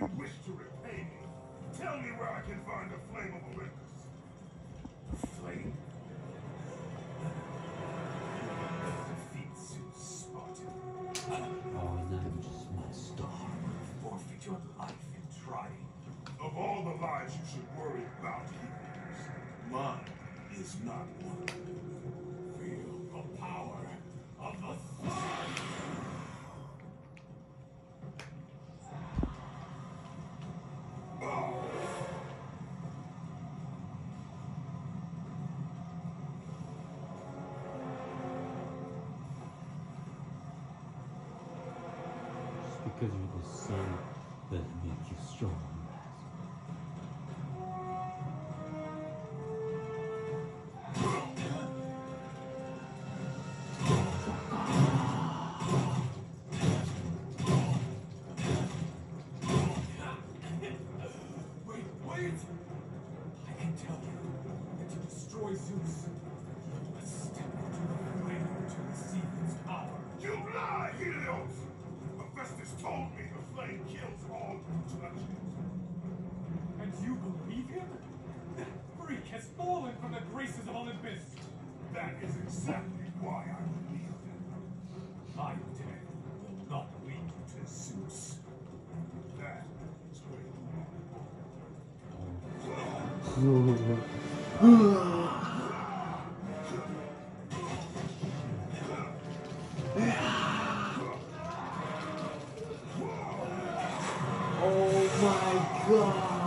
you wish to repay me, tell me where I can find a flame of Olympus. A flame? Defeat suit spotted. Oh, now just my star. Forfeit your life in trying. Of all the lives you should worry about, mine is not one. Feel the power. Because you're the sun doesn't make you strong. Wait, wait! I can tell you that to destroy Zeus, told me the flame kills all who touch it. And you believe him? That freak has fallen from the graces of Olympus! That is exactly why I believe him. My death will not lead you to Zeus. That is great. Oh. my god.